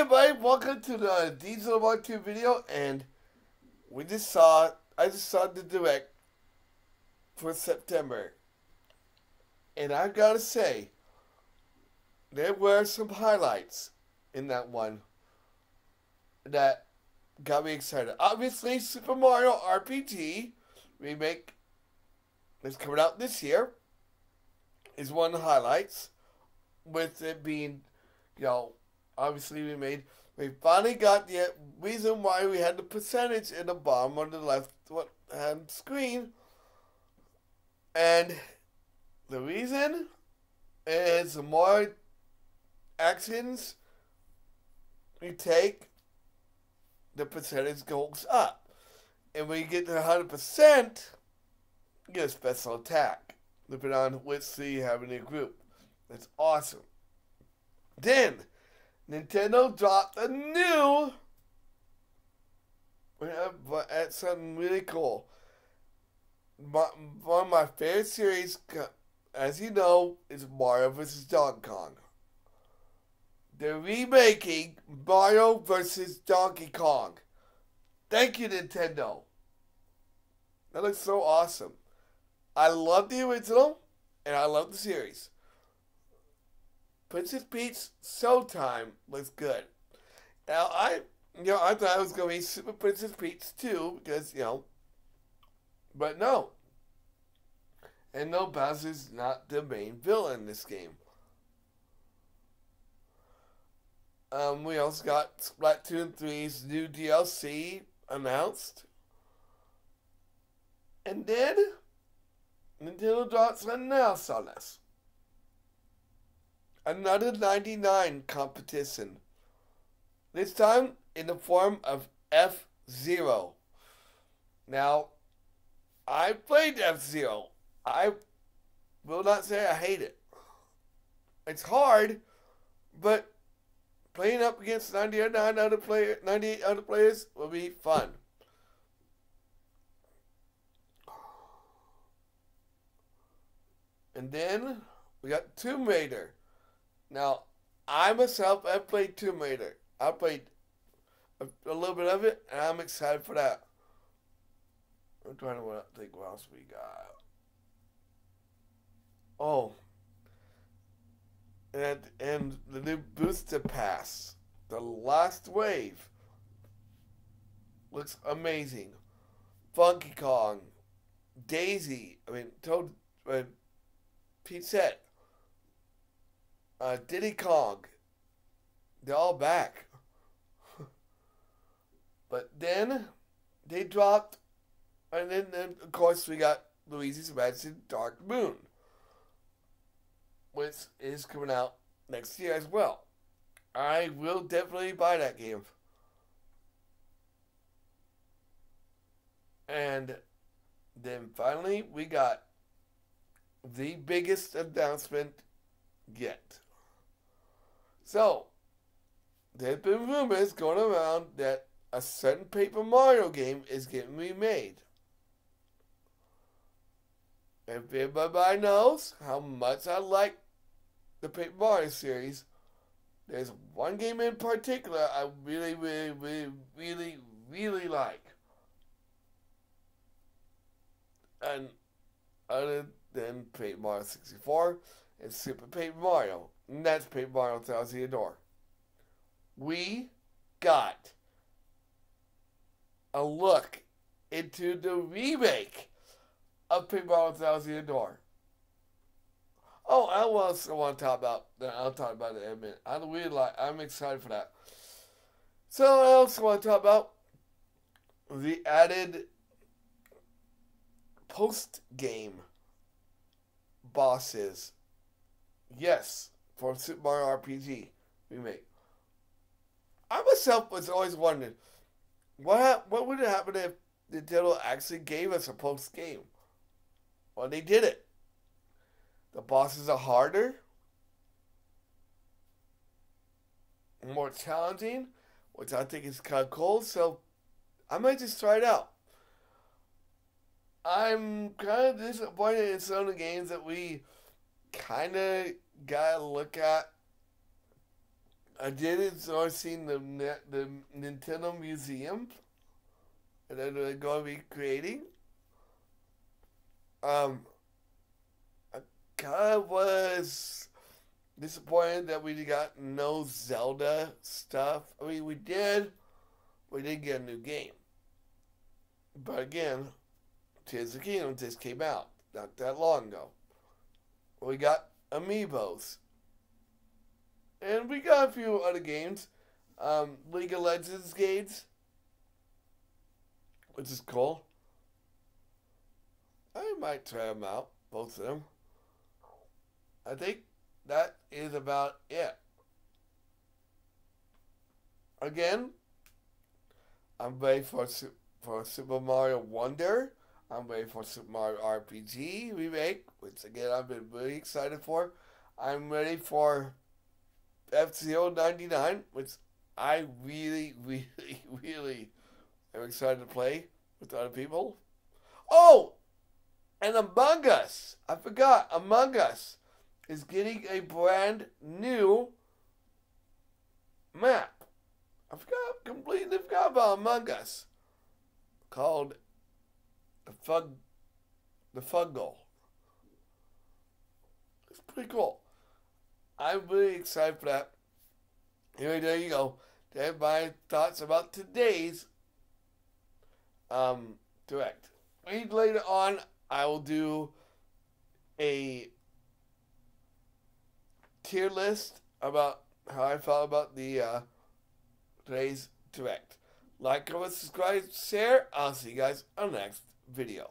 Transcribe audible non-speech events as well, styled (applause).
everybody, welcome to the uh, DJ Lamar 2 video, and we just saw, I just saw the direct for September, and I've gotta say, there were some highlights in that one that got me excited. Obviously, Super Mario RPG remake is coming out this year is one of the highlights, with it being, you know, obviously we made we finally got the reason why we had the percentage in the bottom of the left hand screen. And the reason is the more actions you take, the percentage goes up. And when you get to 100%, you get a special attack, depending on which three you have in your group. That's awesome. Then, Nintendo dropped a new. But That's something really cool. One of my favorite series, uh, as you know, is Mario vs. Donkey Kong. They're remaking Mario vs. Donkey Kong. Thank you, Nintendo. That looks so awesome. I love the original, and I love the series. Princess Peach Showtime was good. Now I, you know, I thought I was going to be Super Princess Peach too because you know, but no. And no, Bowser's not the main villain in this game. Um, we also got Splatoon 3's new DLC announced. And then Nintendo dropped something else on us another 99 competition. This time in the form of F Zero. Now, I played F Zero. I will not say I hate it. It's hard, but playing up against 99 other player, 98 other players will be fun. And then we got Tomb Raider. Now, I myself have played Tomb Raider. I played a, a, little bit of it, and I'm excited for that. I'm trying to think what else we got. Oh, and and the new booster pass, the last wave, looks amazing. Funky Kong, Daisy, I mean Toad, uh, Peachette uh, Diddy Kong. They're all back. but then they dropped, and then, then of course we got Luigi's Mansion Dark Moon, which is coming out next year as well. I will definitely buy that game. And then finally, we got the biggest announcement yet. So, there have been rumors going around that a certain Paper Mario game is getting remade. Everybody knows how much I like the Paper Mario series, there's one game in particular I really, really, really, really, really like. And other than Paper Mario 64 and Super Paper Mario. And that's Paper Mario Thousand Year. We got a look into the remake of Paper Mario Thousand Year. Oh, I also want to talk about that. I'll talk about it in a minute. I really like. I'm excited for that. So I also want to talk about the added post game bosses. Yes, for Super Mario RPG remake. I myself was always wondering what what would happen if Nintendo actually gave us a post game. Well, they did it. The bosses are harder, more challenging, which I think is kind of cool. So I might just try it out. I'm kind of disappointed in some of the games that we kind of gotta look at I did enjoy seeing the the Nintendo Museum that they're going to be creating. Um, I kind of was disappointed that we got no Zelda stuff. I mean, we did, we did get a new game. But again, Tears of the Kingdom just came out not that long ago. We got Amiibos. And we got a few other games. Um, League of Legends games. Which is cool. I might try them out, both of them. I think that is about it. Again, I'm ready for for Super Mario Wonder. I'm waiting for Super Mario RPG remake, which again I've been really excited for. I'm ready for F-Zero 99, which I really, (laughs) really, really am excited to play with other people. Oh! And Among Us! I forgot, Among Us is getting a brand new map. I forgot, completely forgot about Among Us. Called the Fug, the Fungle. It's pretty cool. I'm really excited for that. Anyway, there you go. There's my thoughts about today's um, direct. Maybe later on, I will do a tier list about how I felt about the uh, today's direct. Like, comment, subscribe, share. I'll see you guys on the next video.